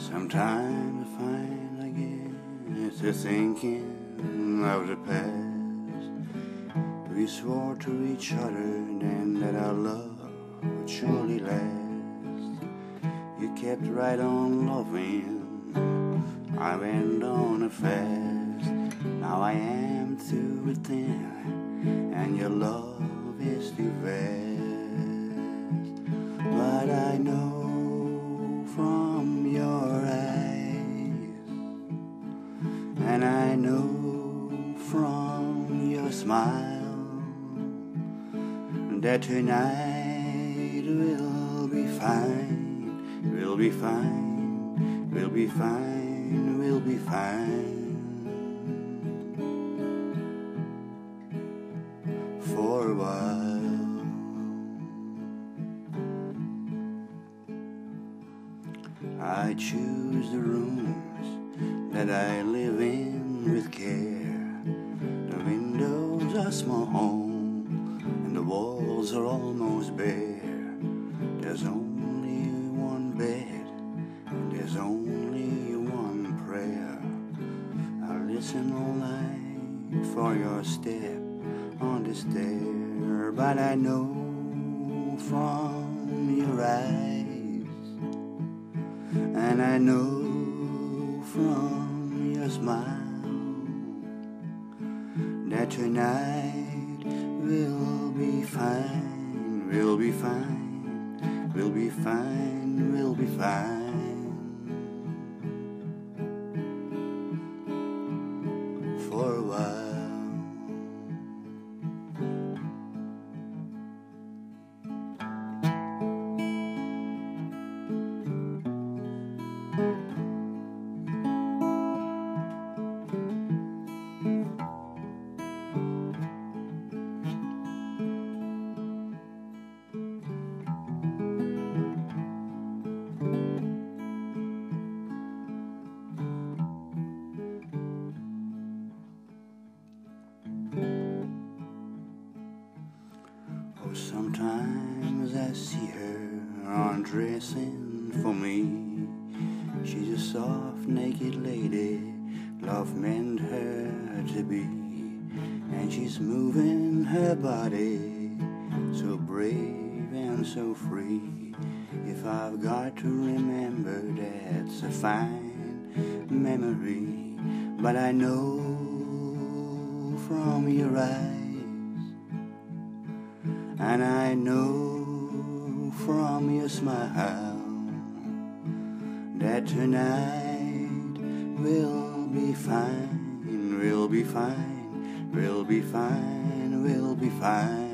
Sometimes I find again to thinking of the past. We swore to each other then that our love would surely last. You kept right on loving. I went on a fast. Now I am too thin, and your love is too fast. But I smile that tonight will be fine, we'll be fine, we'll be fine, we'll be fine. For a while. I choose the rooms that I live in with care. Windows are and the walls are almost bare. There's only one bed and there's only one prayer. I listen all night for your step on the stair, but I know from your eyes. And I know from your smile that tonight will be fine, We'll be fine, We'll be fine, We'll be fine. For a while. Sometimes I see her undressing for me. She's a soft, naked lady, love meant her to be. And she's moving her body so brave and so free. If I've got to remember, that's a fine memory. But I know from your eyes. And I know from your smile that tonight will be fine, will be fine, will be fine, will be fine.